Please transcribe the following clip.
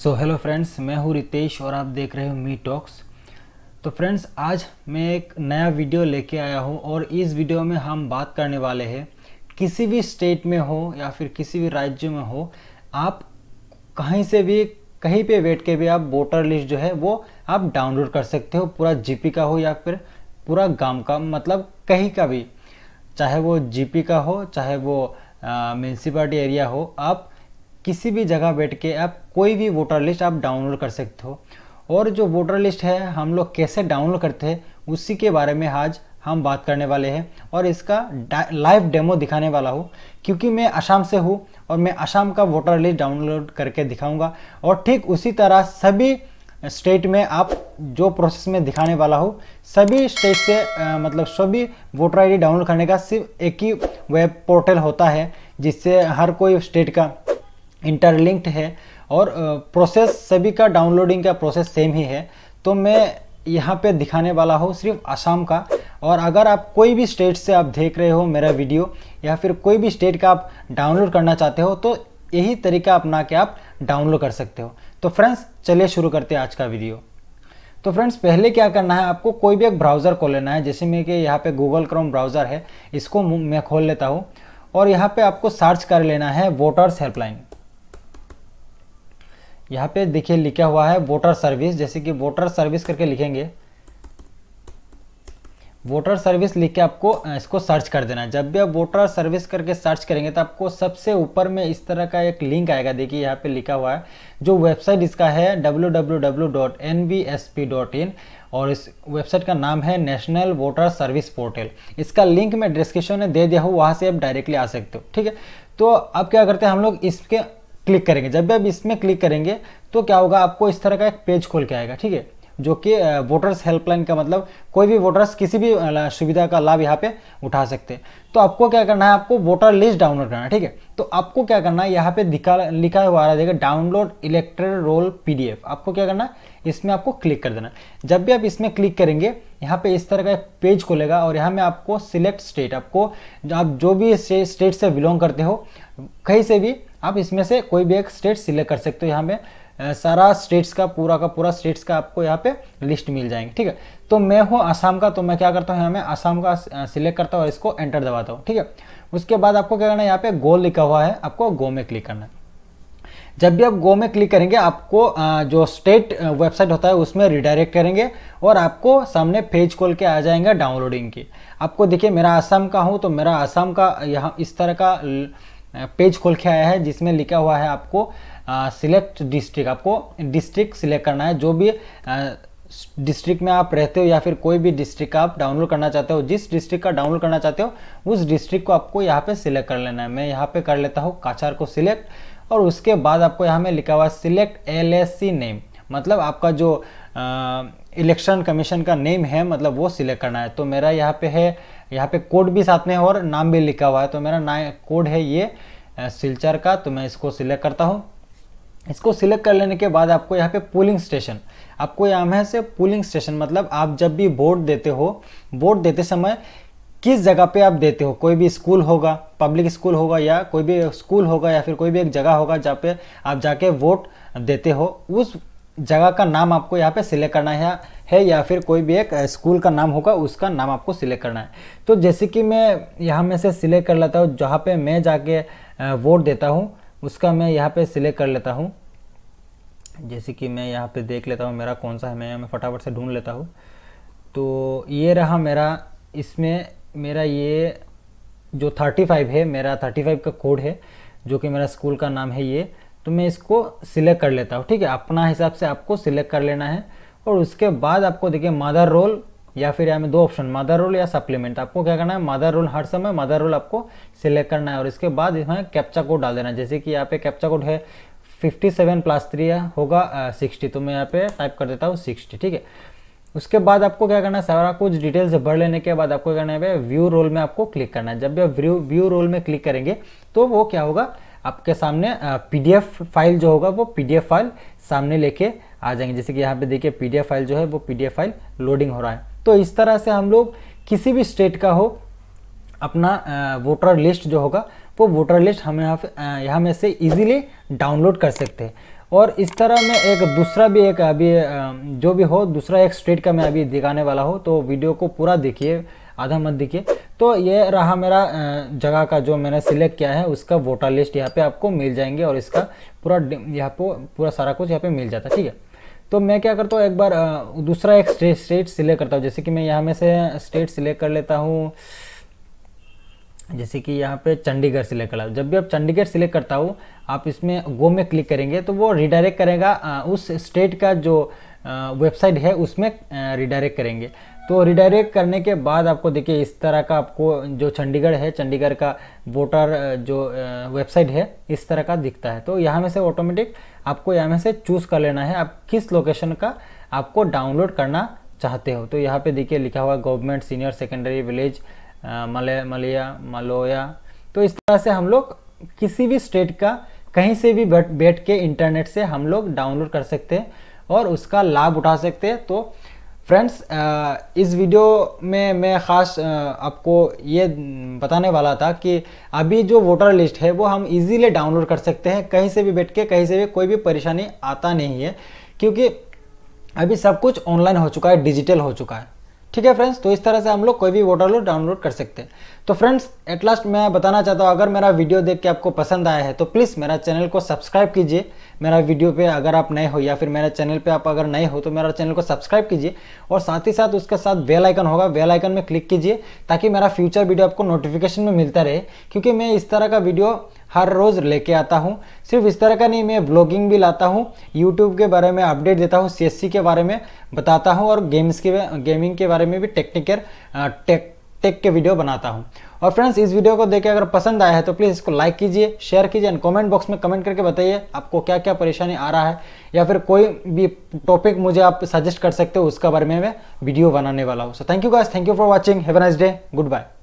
So hello friends मैं हूँ रितेश और आप देख रहे हो मी टॉक्स तो फ्रेंड्स आज मैं एक नया वीडियो लेके आया हूँ और इस वीडियो में हम बात करने वाले हैं, किसी भी स्टेट में हो या फिर किसी भी राज्य में हो, आप कहीं से भी, कहीं पे बैठ के भी आप वोटर लिस्ट जो है वो आप डाउनलोड कर सकते हो, पूरा जीपी का हो या फिर पूरा गाँव का मतलब कहीं का भी। चाहे वो जीपी का हो, चाहे वो म्यूनसिपालिटी एरिया हो, आप किसी भी जगह बैठ के आप कोई भी वोटर लिस्ट आप डाउनलोड कर सकते हो। और जो वोटर लिस्ट है हम लोग कैसे डाउनलोड करते हैं उसी के बारे में आज हम बात करने वाले हैं। और इसका लाइव डेमो दिखाने वाला हूँ क्योंकि मैं असम से हूँ और मैं असम का वोटर लिस्ट डाउनलोड करके दिखाऊँगा। और ठीक उसी तरह सभी स्टेट में आप जो प्रोसेस में दिखाने वाला हूँ सभी स्टेट से आ, मतलब सभी वोटर आईडी डाउनलोड करने का सिर्फ़ एक ही वेब पोर्टल होता है जिससे हर कोई स्टेट का इंटरलिंक्ड है और प्रोसेस सभी का डाउनलोडिंग का प्रोसेस सेम ही है। तो मैं यहाँ पे दिखाने वाला हूँ सिर्फ़ आसाम का। और अगर आप कोई भी स्टेट से आप देख रहे हो मेरा वीडियो या फिर कोई भी स्टेट का आप डाउनलोड करना चाहते हो तो यही तरीका अपना के आप डाउनलोड कर सकते हो। तो फ्रेंड्स चलिए शुरू करते हैं आज का वीडियो तो फ्रेंड्स पहले क्या करना है, आपको कोई भी एक ब्राउज़र खोल लेना है। जैसे मैं कि यहाँ पे गूगल क्रोम ब्राउज़र है, इसको मैं खोल लेता हूँ। और यहाँ पे आपको सर्च कर लेना है वोटर्स हेल्पलाइन यहाँ पे देखिए लिखा हुआ है वोटर सर्विस, जैसे कि वोटर सर्विस करके लिखेंगे। वोटर सर्विस लिख के आपको इसको सर्च कर देना है। जब भी आप वोटर सर्विस करके सर्च करेंगे तो आपको सबसे ऊपर में इस तरह का एक लिंक आएगा। देखिए यहाँ पे लिखा हुआ है, जो वेबसाइट इसका है www.nvsp.in और इस वेबसाइट का नाम है नेशनल वोटर सर्विस पोर्टल। इसका लिंक मैं डिस्क्रिप्शन में दे दिया हूँ, वहाँ से आप डायरेक्टली आ सकते हो, ठीक है? तो अब क्या करते हैं हम लोग, इसके क्लिक करेंगे। जब भी आप इसमें क्लिक करेंगे तो क्या होगा, आपको इस तरह का एक पेज खोल के आएगा, ठीक है? जो कि वोटर्स हेल्पलाइन का मतलब कोई भी वोटर्स किसी भी सुविधा का लाभ यहाँ पे उठा सकते हैं। तो आपको क्या करना है, आपको वोटर लिस्ट डाउनलोड करना है, ठीक है? तो आपको क्या करना है, यहाँ पे दिखा, लिखा हुआ है, देखिए डाउनलोड इलेक्ट्रल रोल पीडीएफ आपको क्या करना है, इसमें आपको क्लिक कर देना जब भी आप इसमें क्लिक करेंगे, यहाँ पे इस तरह का एक पेज खोलेगा और यहाँ में आपको सिलेक्ट स्टेट आपको, आप जो भी स्टेट से बिलोंग करते हो, कहीं से भी आप इसमें से कोई भी एक स्टेट सिलेक्ट कर सकते हो यहाँ में सारा स्टेट्स का, पूरा का, पूरा स्टेट्स का आपको यहाँ पे लिस्ट मिल जाएँगे, ठीक है? तो मैं हूँ आसाम का तो मैं क्या करता हूँ यहाँ में आसाम का सिलेक्ट करता हूँ और इसको एंटर दबाता हूँ, ठीक है? उसके बाद आपको क्या करना है, यहाँ पे गो लिखा हुआ है, आपको गो में क्लिक करना है। जब भी आप गो में क्लिक करेंगे, आपको जो स्टेट वेबसाइट होता है उसमें रिडायरेक्ट करेंगे और आपको सामने पेज खोल के आ जाएँगे डाउनलोडिंग की। आपको देखिए, मेरा आसाम का हूँ तो मेरा आसाम का यहाँ इस तरह का पेज खोल के आया है, जिसमें लिखा हुआ है आपको सिलेक्ट डिस्ट्रिक्ट आपको डिस्ट्रिक्ट सिलेक्ट करना है। जो भी डिस्ट्रिक्ट में आप रहते हो या फिर कोई भी डिस्ट्रिक्ट का आप डाउनलोड करना चाहते हो, जिस डिस्ट्रिक्ट का डाउनलोड करना चाहते हो, उस डिस्ट्रिक्ट को आपको यहाँ पे सिलेक्ट कर लेना है। मैं यहाँ पे कर लेता हूँ, काचार को सिलेक्ट और उसके बाद आपको यहाँ में लिखा हुआ सिलेक्ट एलएससी नेम मतलब आपका जो इलेक्शन कमीशन का नेम है मतलब वो सिलेक्ट करना है। तो मेरा यहाँ पे है यहाँ पे कोड भी साथ में और नाम भी लिखा हुआ है। तो मेरा ना कोड है ये सिलचर का तो मैं इसको सिलेक्ट करता हूँ। इसको सिलेक्ट कर लेने के बाद आपको यहाँ पे पुलिंग स्टेशन, आपको यहाँ से पोलिंग स्टेशन मतलब आप जब भी वोट देते हो, वोट देते समय किस जगह पे आप देते हो? कोई भी स्कूल होगा, पब्लिक स्कूल होगा या कोई भी स्कूल होगा या फिर कोई भी एक जगह होगा जहाँ पे आप जाके वोट देते हो, उस जगह का नाम आपको यहाँ पे सिलेक्ट करना है। है या फिर कोई भी एक स्कूल का नाम होगा, उसका नाम आपको सिलेक्ट करना है। तो जैसे कि मैं यहाँ में से सिलेक्ट कर लेता हूँ, जहाँ पे मैं जाके वोट देता हूँ, उसका मैं यहाँ पे सिलेक्ट कर लेता हूँ। जैसे कि मैं यहाँ पे देख लेता हूँ, मेरा कौन सा है, मैं मैं फटाफट से ढूंढ लेता हूँ। तो ये रहा मेरा, इसमें मेरा ये जो 35 है, मेरा 35 का कोड है, जो कि मेरा स्कूल का नाम है ये। तो मैं इसको सिलेक्ट कर लेता हूँ, ठीक है? अपना हिसाब से आपको सिलेक्ट कर लेना है। और उसके बाद आपको देखिए मदर रोल या फिर यहाँ में दो ऑप्शन मदर रोल या सप्लीमेंट आपको क्या करना है? मदर रोल हर समय मदर रोल आपको सिलेक्ट करना है और इसके बाद इसमें कैप्चा कोड डाल देना है। जैसे कि यहाँ पे कैप्चा कोड है 57 प्लस थ्री होगा सिक्सटी तो मैं यहाँ पे टाइप कर देता हूँ सिक्सटी ठीक है? उसके बाद आपको क्या करना है? सारा कुछ डिटेल्स भर लेने के बाद आपको क्या करना है? व्यू रोल में आपको क्लिक करना है। जब भी आप व्यू व्यू रोल में क्लिक करेंगे तो वो क्या होगा? आपके सामने पीडीएफ फ़ाइल जो होगा वो पीडीएफ फ़ाइल सामने लेके आ जाएँगे। जैसे कि यहाँ पे देखिए पीडीएफ फ़ाइल जो है वो पीडीएफ फ़ाइल लोडिंग हो रहा है। तो इस तरह से हम लोग किसी भी स्टेट का हो, अपना वोटर लिस्ट जो होगा, वो वोटर लिस्ट हम यहाँ यहाँ में से इजीली डाउनलोड कर सकते हैं। और इस तरह मैं एक दूसरा भी एक अभी जो भी हो, दूसरा एक स्टेट का मैं अभी दिखाने वाला हूँ। तो वीडियो को पूरा देखिए, आधा मत देखिए। तो ये रहा मेरा जगह का जो मैंने सिलेक्ट किया है, उसका वोटर लिस्ट यहाँ पे आपको मिल जाएँगे और इसका पूरा यहाँ पे पूरा सारा कुछ यहाँ पे मिल जाता है, ठीक है? तो मैं क्या करता हूँ, एक बार दूसरा एक स्टेट स्टेट सिलेक्ट करता हूँ। जैसे कि मैं यहाँ में से स्टेट सिलेक्ट कर लेता हूँ। जैसे कि यहाँ पे चंडीगढ़ सिलेक्ट करा जब भी आप चंडीगढ़ सिलेक्ट करता हूँ, आप इसमें गो में क्लिक करेंगे तो वो रिडायरेक्ट करेगा उस स्टेट का जो वेबसाइट है, उसमें रिडायरेक्ट करेंगे। तो रिडायरेक्ट करने के बाद आपको देखिए, इस तरह का आपको जो चंडीगढ़ है, चंडीगढ़ का वोटर जो वेबसाइट है, इस तरह का दिखता है। तो यहाँ में से ऑटोमेटिक आपको यहाँ में से चूज़ कर लेना है, आप किस लोकेशन का आपको डाउनलोड करना चाहते हो। तो यहाँ पे देखिए, लिखा हुआ गवर्नमेंट सीनियर सेकेंडरी विलेज मले मलिया, मलोया तो इस तरह से हम लोग किसी भी स्टेट का कहीं से भी बैठ के इंटरनेट से हम लोग डाउनलोड कर सकते हैं। और उसका लाभ उठा सकते हैं। तो फ्रेंड्स इस वीडियो में मैं ख़ास आपको ये बताने वाला था कि अभी जो वोटर लिस्ट है, वो हम इजीली डाउनलोड कर सकते हैं। कहीं से भी बैठ के, कहीं से भी कोई भी परेशानी आता नहीं है। क्योंकि अभी सब कुछ ऑनलाइन हो चुका है डिजिटल हो चुका है। ठीक है फ्रेंड्स तो इस तरह से हम लोग कोई भी वोटर लिस्ट डाउनलोड कर सकते हैं। तो फ्रेंड्स एट लास्ट मैं बताना चाहता हूँ, अगर मेरा वीडियो देख के आपको पसंद आया है तो प्लीज़ मेरा चैनल को सब्सक्राइब कीजिए। मेरा वीडियो पे अगर आप नए हो या फिर मेरे चैनल पे आप अगर नए हो तो मेरा चैनल को सब्सक्राइब कीजिए। और साथ ही साथ उसके साथ बेल आइकन होगा बेल आइकन में क्लिक कीजिए, ताकि मेरा फ्यूचर वीडियो आपको नोटिफिकेशन में मिलता रहे। क्योंकि मैं इस तरह का वीडियो हर रोज़ लेके आता हूँ। सिर्फ़ इस तरह का नहीं, मैं ब्लॉगिंग भी लाता हूँ यूट्यूब के बारे में अपडेट देता हूँ सीएससी के बारे में बताता हूँ और गेम्स के गेमिंग के बारे में भी टेक्निकल टेक टेक के वीडियो बनाता हूँ। और फ्रेंड्स इस वीडियो को देख अगर पसंद आया है तो प्लीज़ इसको लाइक कीजिए शेयर कीजिए एंड कमेंट बॉक्स में कमेंट करके बताइए आपको क्या क्या परेशानी आ रहा है या फिर कोई भी टॉपिक मुझे आप सजेस्ट कर सकते हो, उसका बारे में मैं वीडियो बनाने वाला हूँ। So thank you guys thank you for watching have nice day goodbye